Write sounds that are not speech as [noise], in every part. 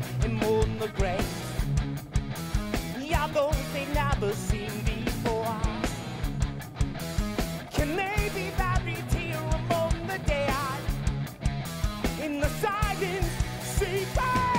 way and molding the gray. Y'all never seen before. Can they be married here among the dead? In the silence, secret.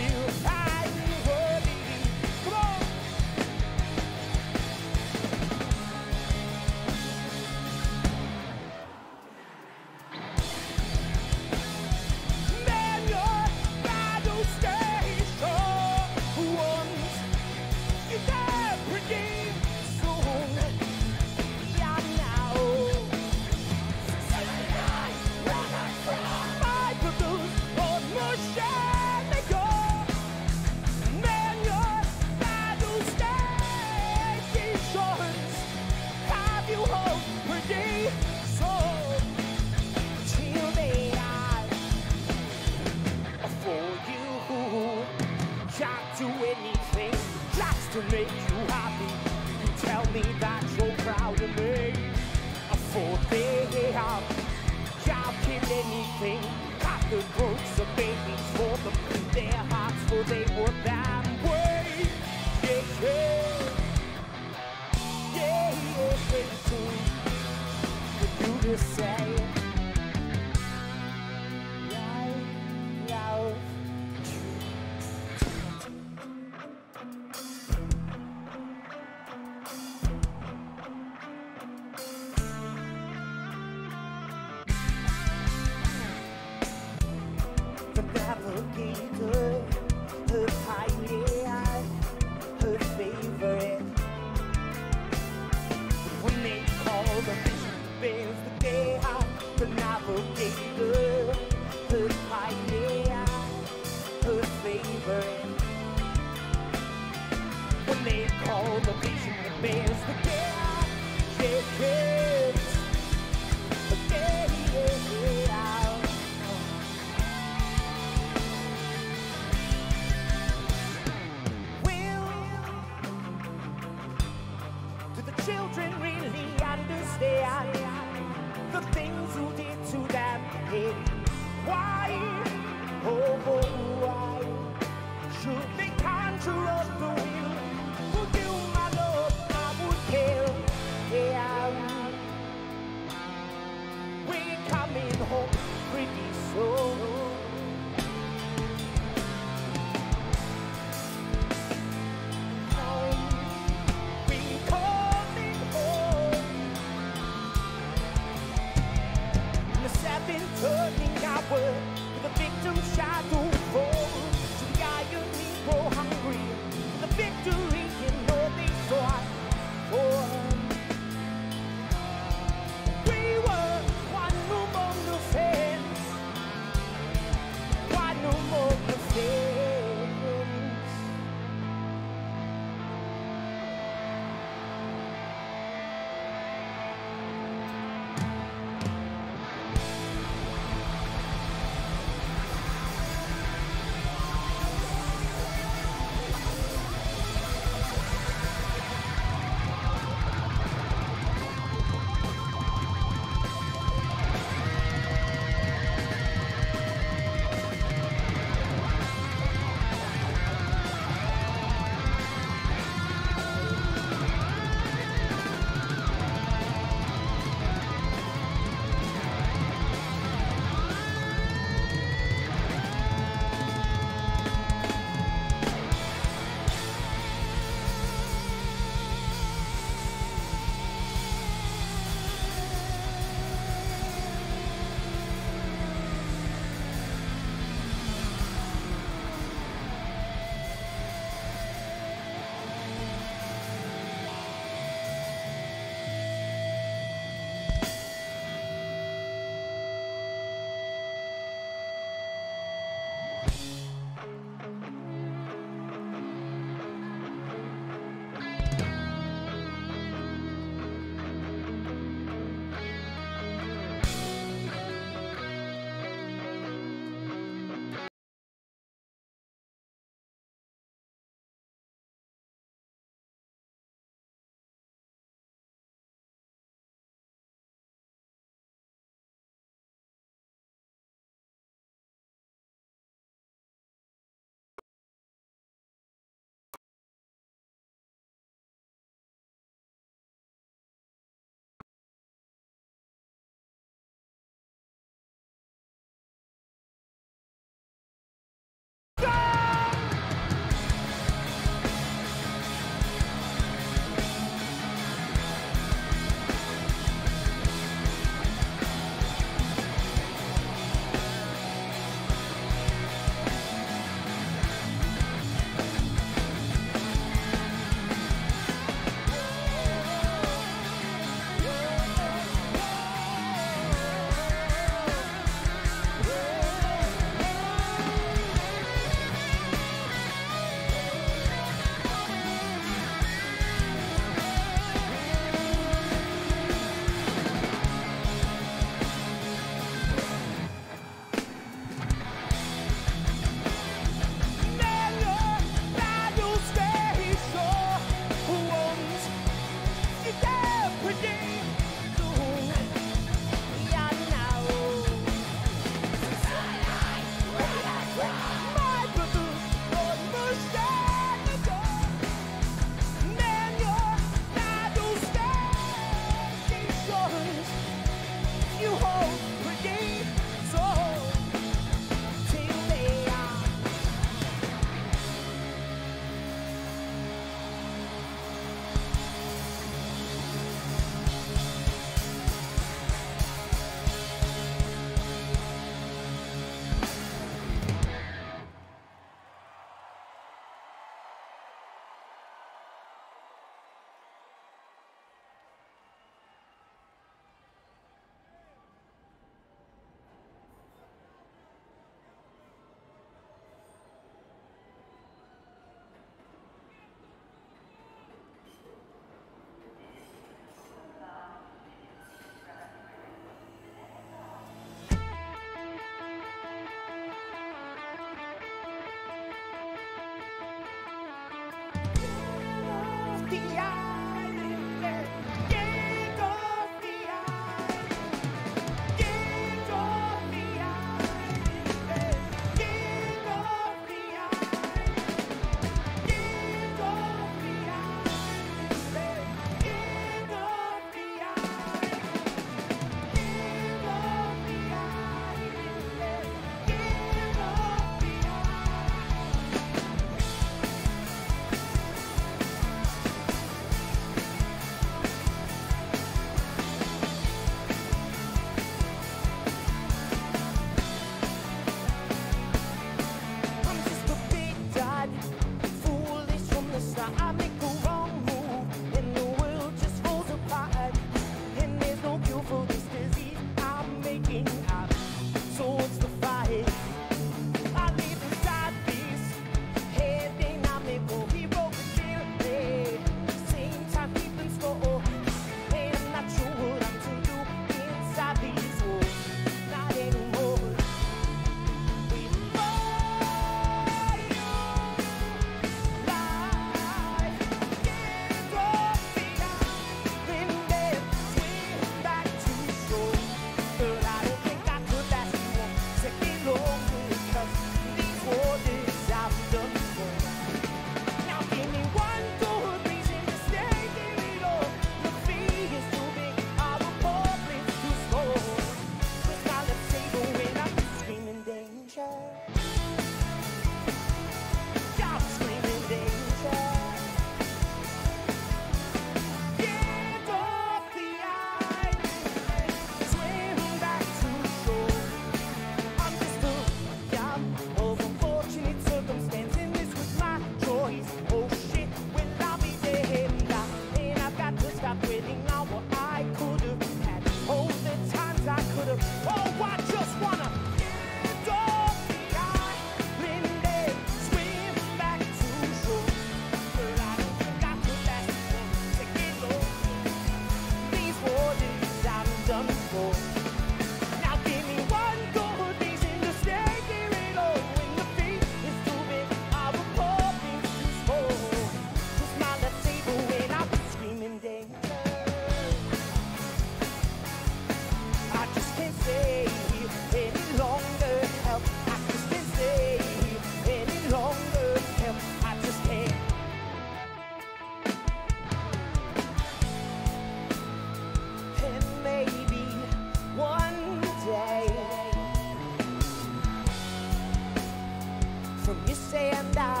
to miss and I.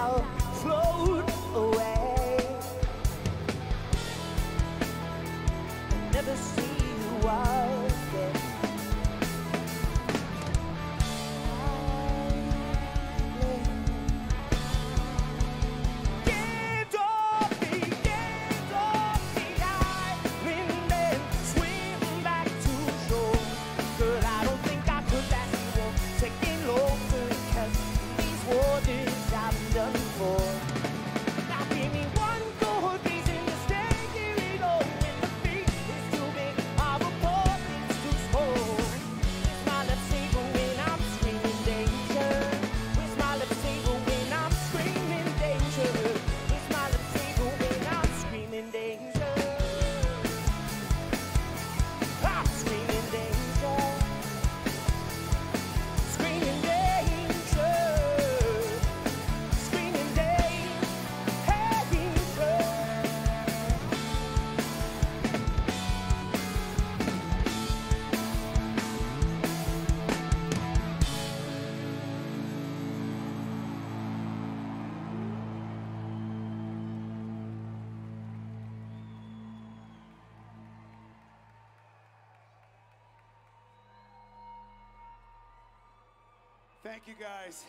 Guys.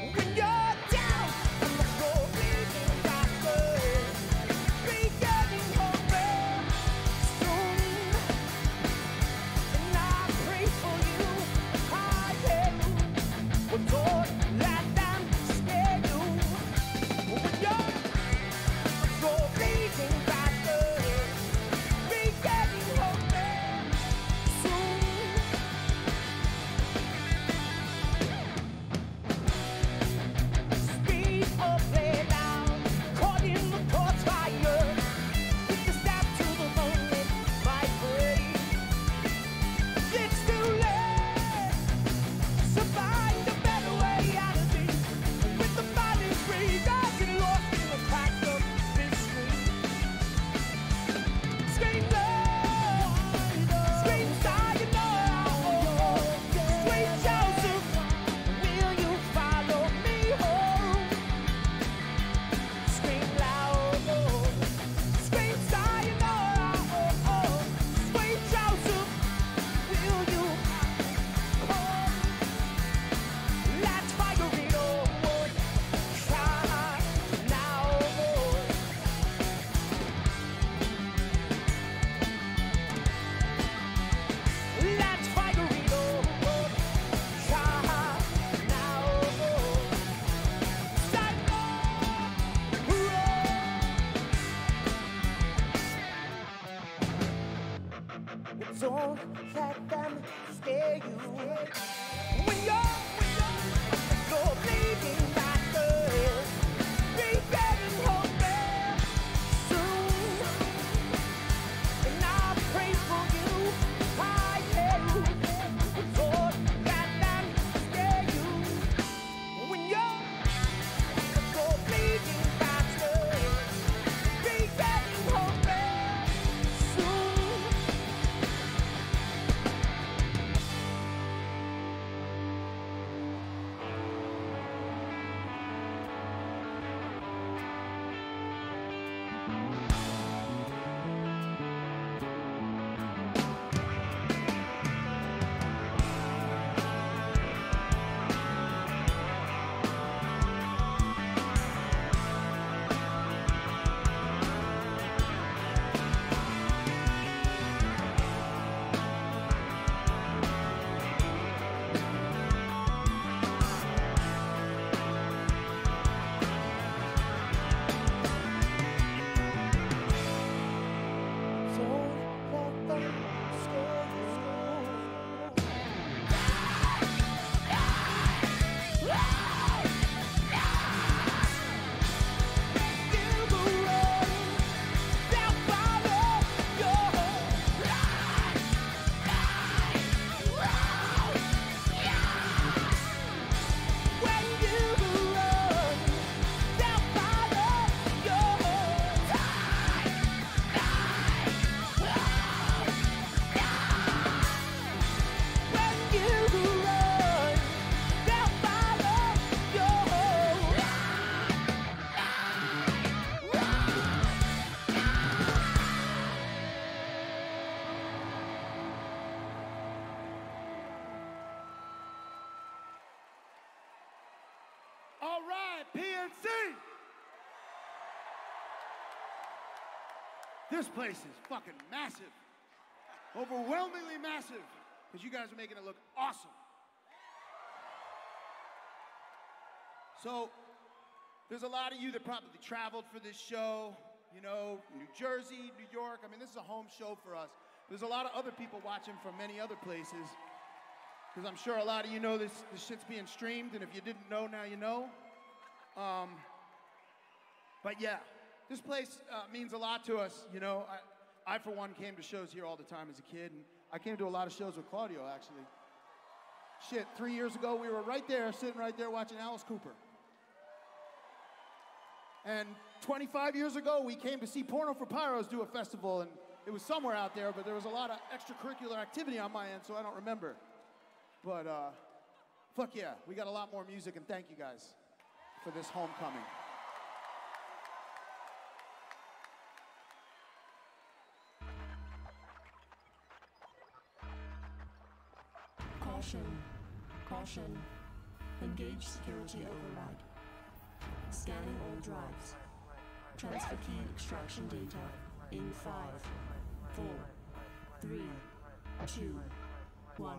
When you're This place is fucking massive. Overwhelmingly massive. Because you guys are making it look awesome. So, there's a lot of you that probably traveled for this show. You know, New Jersey, New York. I mean, this is a home show for us. There's a lot of other people watching from many other places. Because I'm sure a lot of you know this, this shit's being streamed, and if you didn't know, now you know. Um, but yeah, this place uh, means a lot to us. You know, I, I, for one, came to shows here all the time as a kid, and I came to a lot of shows with Claudio, actually. Shit, three years ago, we were right there, sitting right there watching Alice Cooper. And 25 years ago, we came to see Porno for Pyros do a festival, and it was somewhere out there, but there was a lot of extracurricular activity on my end, so I don't remember. But uh, fuck yeah, we got a lot more music, and thank you guys for this homecoming. Caution. Caution. Engage security override. Scanning all drives. Transfer key extraction data in 5, 4, 3, 2, 1.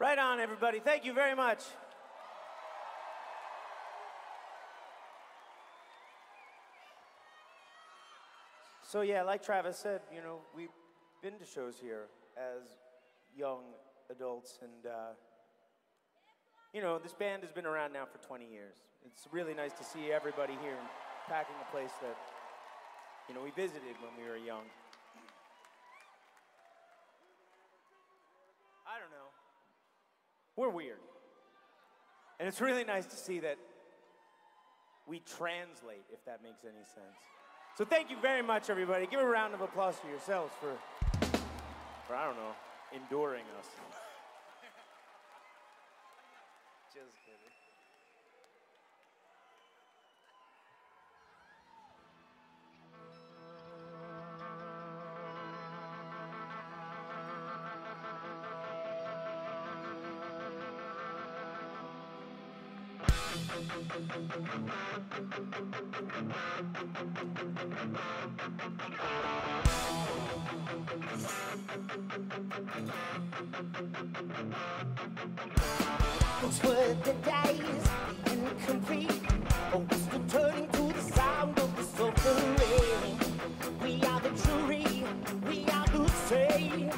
Right on, everybody. Thank you very much. So yeah, like Travis said, you know, we've been to shows here as young adults, and uh, you know, this band has been around now for 20 years. It's really nice to see everybody here packing a place that you know we visited when we were young. We're weird. And it's really nice to see that we translate, if that makes any sense. So thank you very much, everybody. Give a round of applause to yourselves for, for I don't know, enduring us. [laughs] Just kidding. The days incomplete? To the sound of the suffering. We are the jury, we are the same.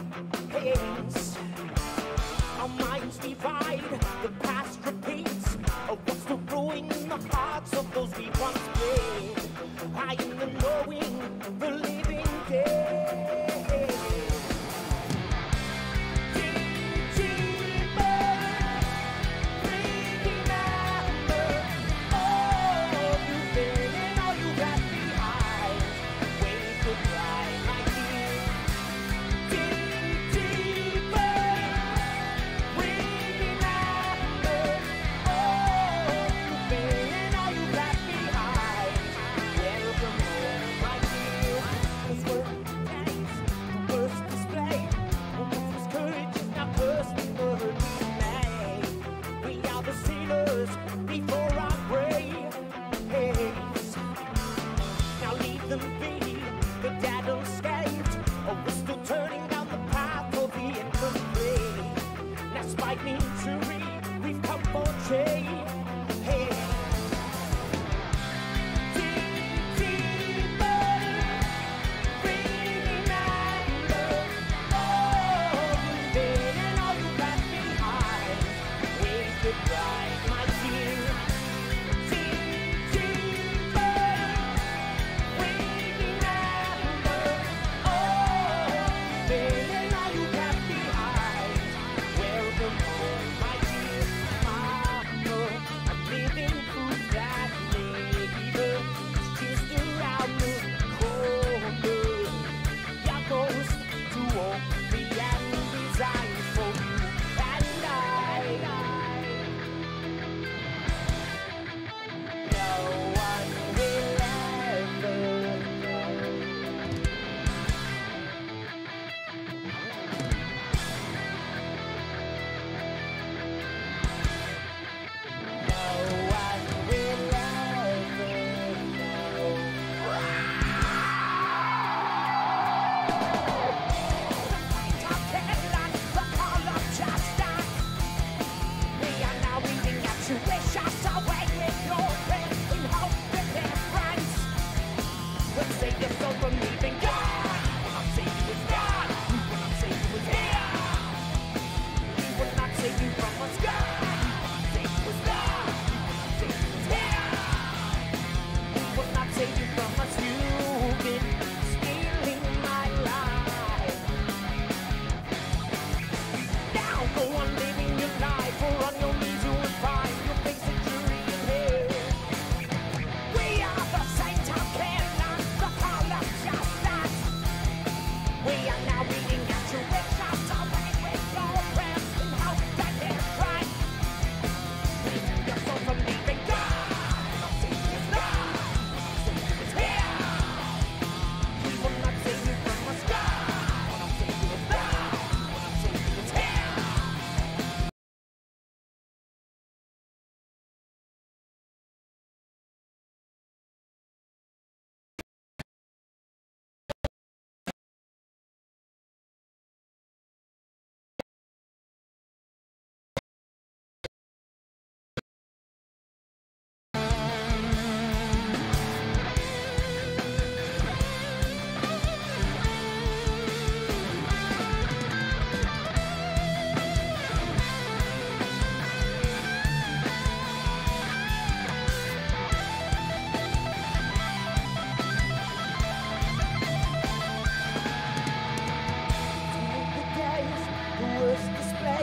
Our minds divide the past of those we once played. I am the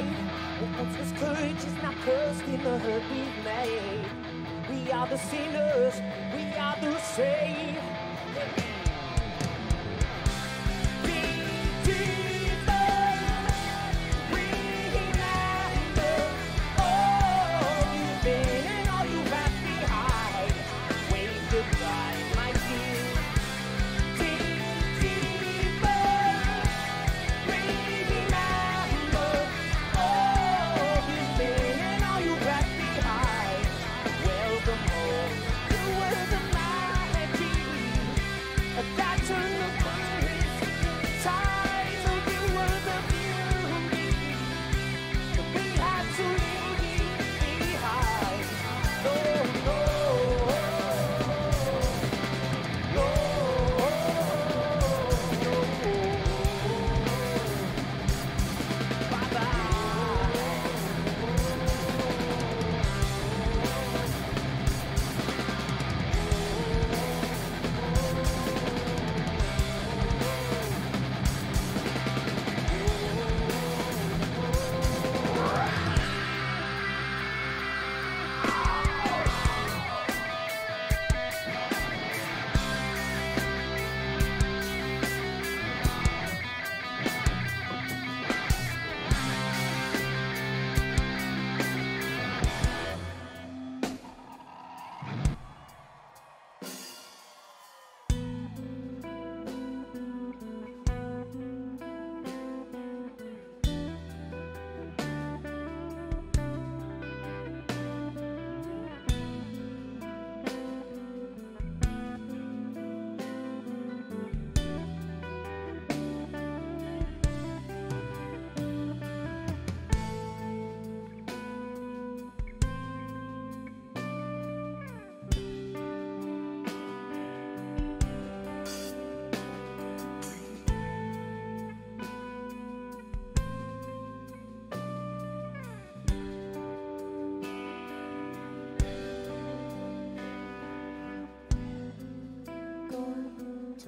way. Once this courage is not cursed in the hurt we've made. We are the sinners, we are the saved.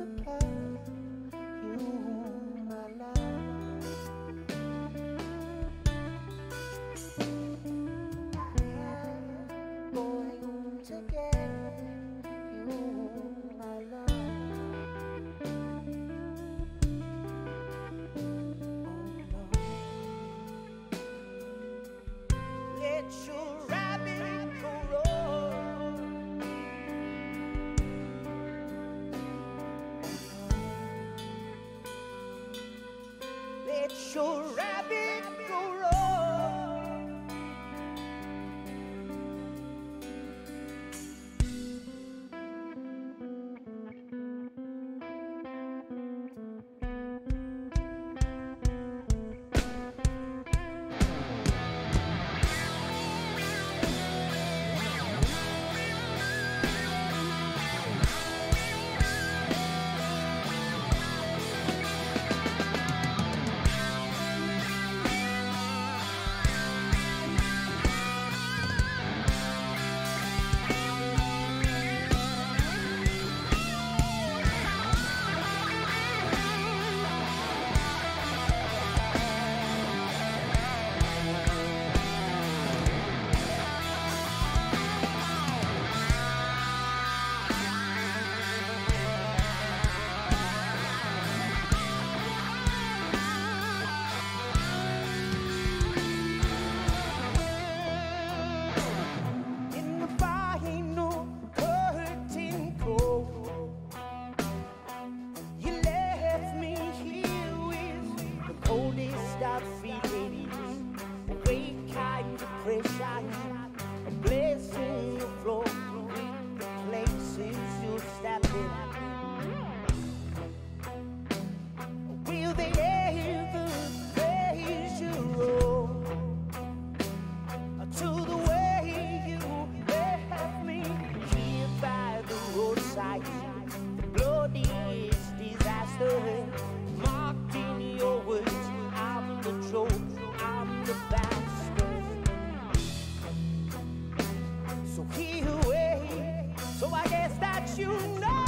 surprise. So he away. So I guess that you know.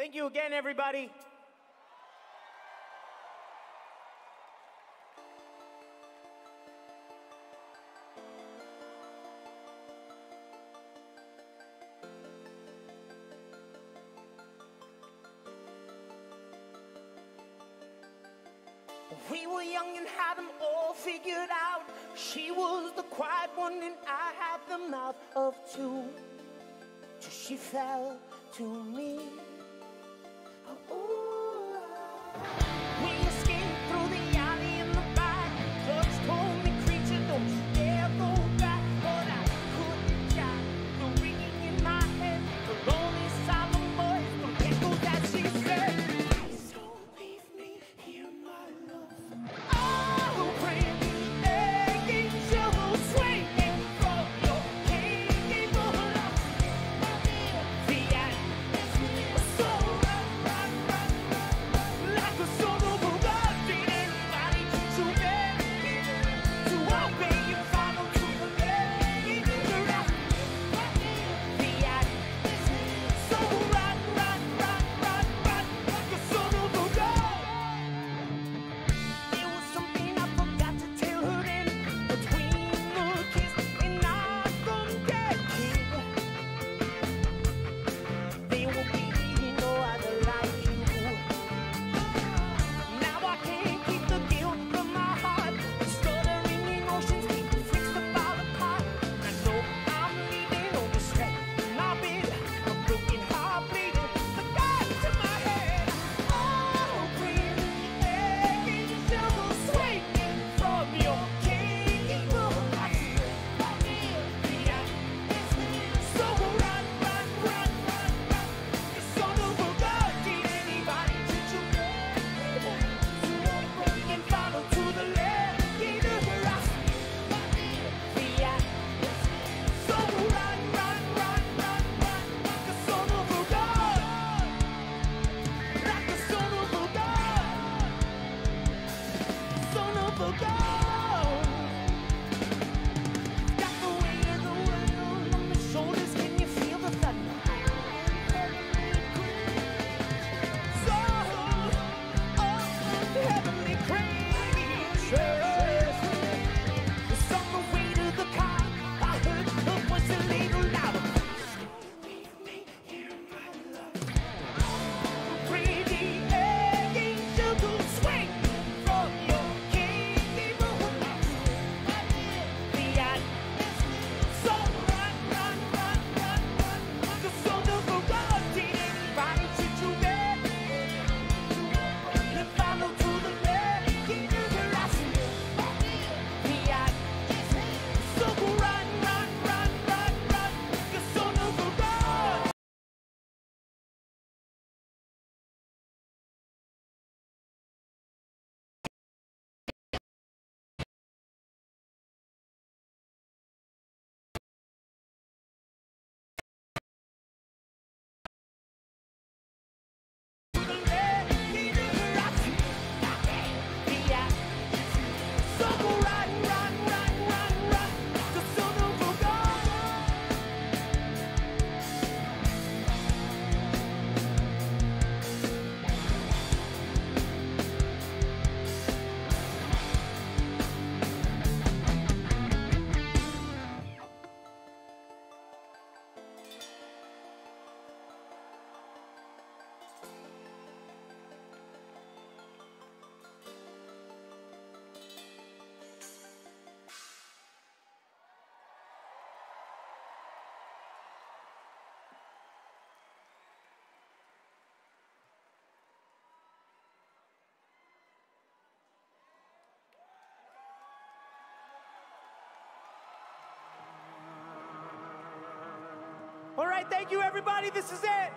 Thank you again, everybody. We were young and had them all figured out. She was the quiet one, and I had the mouth of two. Till she fell to me. 오. right, thank you, everybody. This is it.